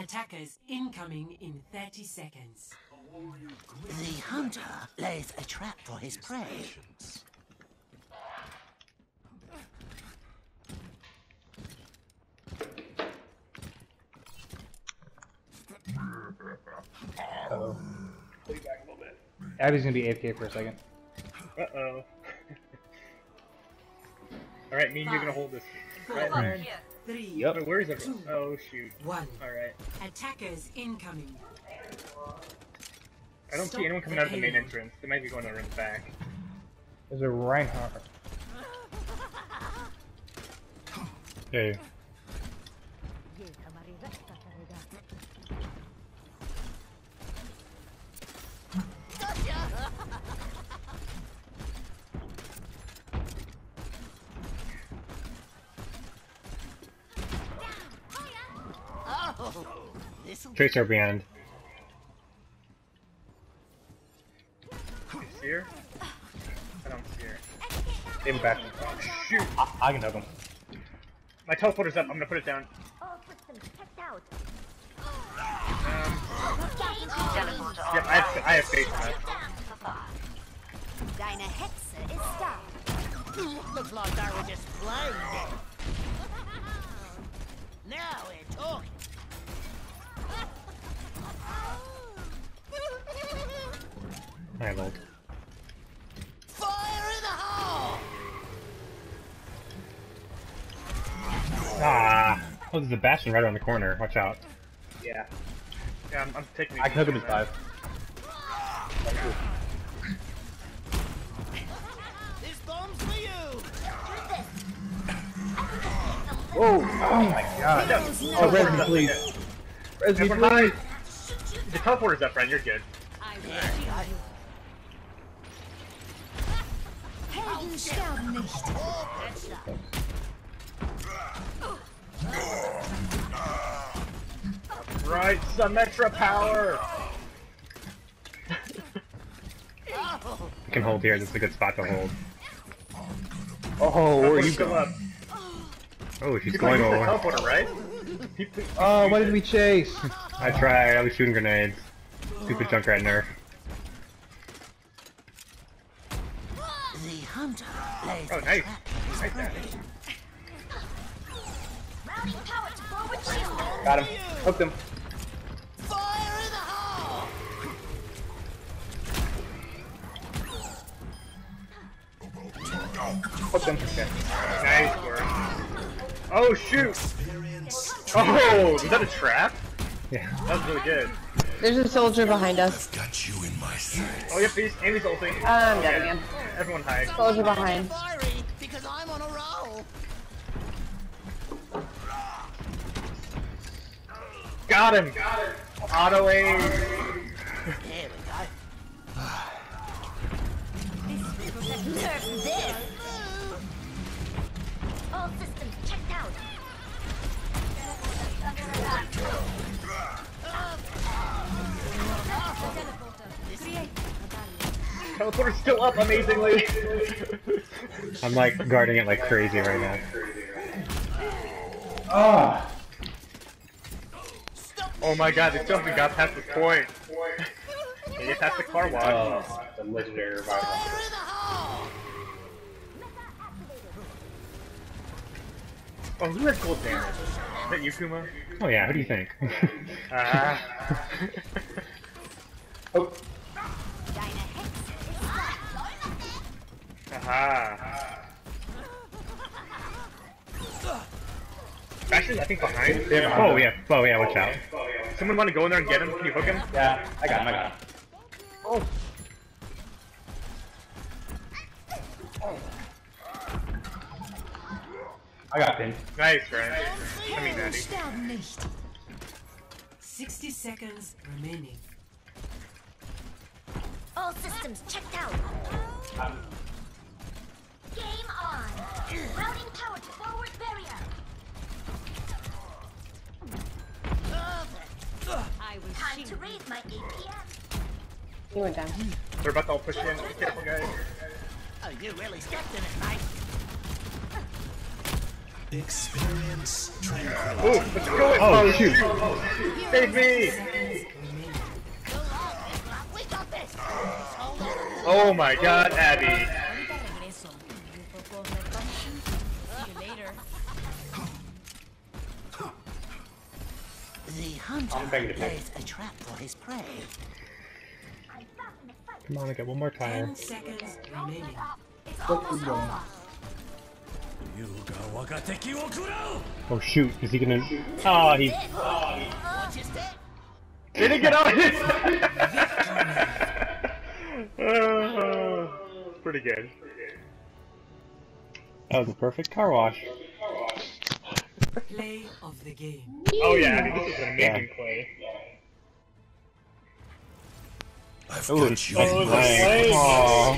Attackers incoming in 30 seconds. The hunter lays a trap for his prey. Abby's gonna be AFK for a second. Uh oh. Alright, me and you're gonna hold this. Right, Four, Ryan? Three, Yep. Wait, where is everyone? Oh shoot. one. Alright. Attackers incoming. I don't Stop see anyone coming out of the main entrance. They might be going around the back. There's a Reinhardt. Yeah, yeah. Oh, this'll Tracer behind. You see her? I don't see her. Give him back. Shoot! I, I can hook him. My teleporter's up. I'm gonna put it down. All systems checked out. Yep, I have, I have faith in that. Deine Hexe ist da. Looks like I was just playing. Now we're talking. I. Fire in the hole! Ah! Oh, there's a Bastion right around the corner. Watch out. Yeah. Yeah, I'm, I'm taking I can hook him at five. This bomb's for you! Whoa! Oh my god. Oh, res me, please. Res me, please. The teleporter's up, Ryan. You're good. Helden sterben nicht. Right, Symmetra power! You can hold here. This is a good spot to hold. Oh, where are you going? up. Oh, she's You going can use the over. teleporter, right? He- he- Oh, what did we chase? I tried. I was shooting grenades. Stupid Junkrat nerf. The hunter lays Oh, nice. trap for his Nice, Routing power to forward shield. Got him. Hooked him. Fire in the hole! Hooked him. Okay. Nice work. Oh, shoot! Oh, was that a trap? Yeah. That was really good. There's a soldier behind us. I've got you in my sights. Oh, yep, he's, Amy's ulting. Uh, I'm dead again. Everyone hide. Soldier behind. Fiery, because I'm on a roll. Got him! Auto aim! Teleporter's still up amazingly! I'm like guarding it like crazy right now. Ah. oh my god, they still haven't got past the point. They get past the car wash. Oh, the legendary revival. Fire in the hole! Oh, who has gold damage? Is that you, Kuma? Oh yeah, who do you think? Ah. Oh, Aha. Bastion's, I think, behind. oh yeah. Oh yeah. Watch oh, out. Oh, Someone want to go in there and get him? Can you hook him? yeah. I got him. I got him. Oh. I got pinned. Nice, Ryan. I mean, Helden Andy. sterben nicht. 60 seconds remaining. All systems checked out. Game on. Routing power to forward barrier. Time to raise my APM. He went down. They're about to all push in. Be careful, guys. Oh, you really stepped in it, mate. Experience tranquility. Oh, let's go in. Oh, oh shoot. Save me! Seconds remaining. We got this. Oh my god, Abby. Ahorita regreso. You poco retention. See you later. The hunter begging lays a trap for his prey. Come on, I get one more tire. Ten seconds remaining. Yuga wagateki wo kurau! Oh shoot, is he gonna? Oh, he's. Did it get out? uh, pretty good. That was a perfect car wash. Play of the game. Oh yeah, Abby, this is an amazing Yeah. play. I've Ooh, got you. Oh, in the my. Oh.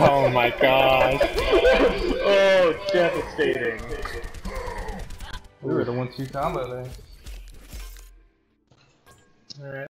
oh my gosh. Oh, devastating. We were the one-two combo there. Alright.